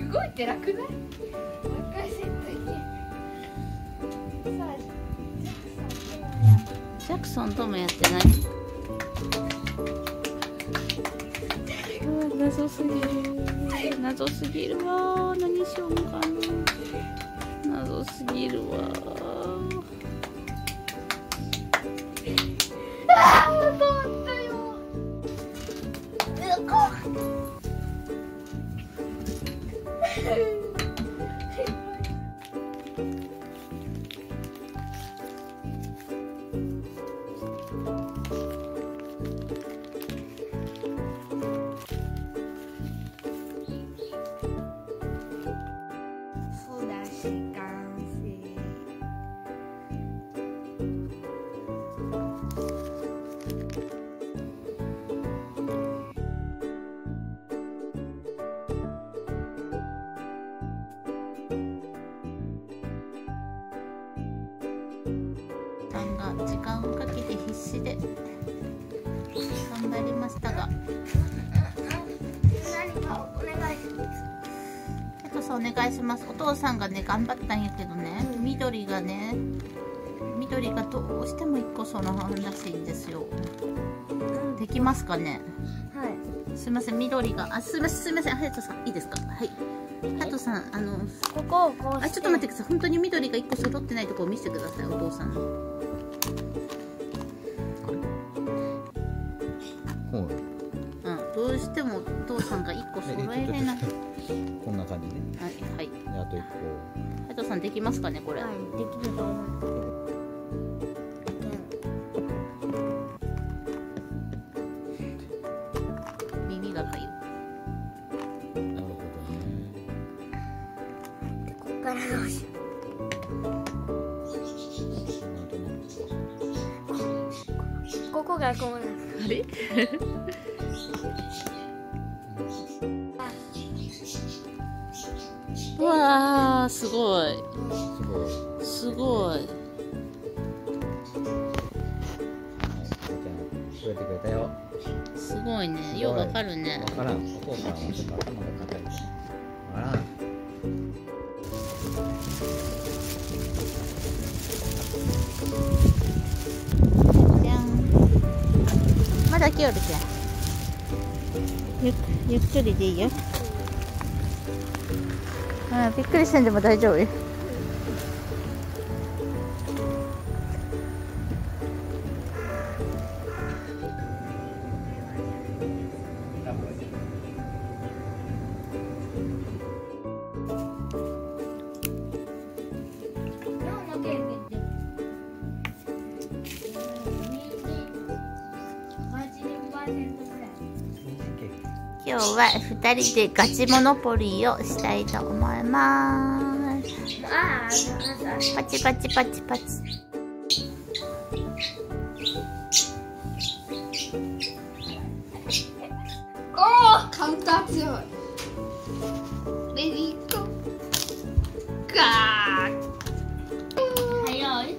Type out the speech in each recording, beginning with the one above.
動いて楽な。いもう一回セットい。ジャクソンともやってない？謎すぎる。謎すぎるわ。何しようかな謎すぎるわ。Ay. 時間をかけて必死で頑張りましたが。お願いしますケトさんお願いします。お父さんがね頑張ったんやけどね。緑がね緑がどうしても1個その半らしいんですよ。できますかね？はい。すいません緑が。あすいませんすいません。ハヤトさんいいですか？はい。ハヤトさんあのここをこうあちょっと待ってください。本当に緑が1個揃ってないところを見せてくださいお父さんのほううんどうしてもお父さんが1個揃えれないこんな感じねはいはい。であと一ハヤトさんできますかねこれ、はいできると思い個なるほどね。でこっからどうここがこうなるあれうわーすごいくすごい。すごいねようわかるねわからん。お父さんはちょっと頭が硬い。わからん。まだ来よるじゃんゆっゆっくりでいいよ。あびっくりせんでも大丈夫よ。今日は二人でガチモノポリーをしたいと思います。パチパチパチパチ。おおカウンター強い。レディーゴー。ガー早い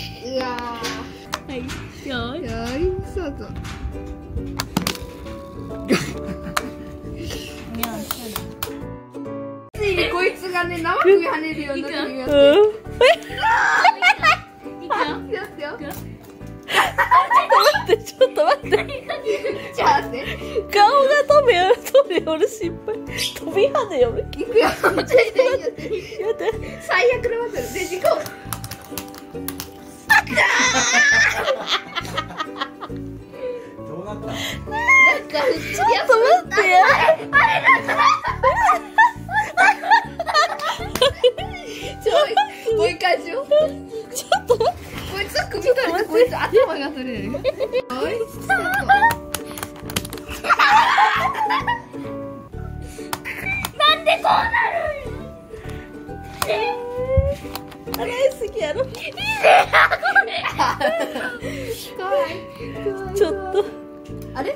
よいそうぞついにこいつがね生首跳ねるようになってるようん。よってよ待ってちょっと待ってじゃあね顔が飛びよる飛びよる心配飛び跳ねよるいくよちょいちょいちょいやだ最悪のバトルレジゴーどうなんかちょっと待ってやちょいもう一回しようちょっと待って。こいつ首取れてこいつ頭が取れるおいしそうなんでこうなる洗いすぎやろ怖い怖いちょっとあれ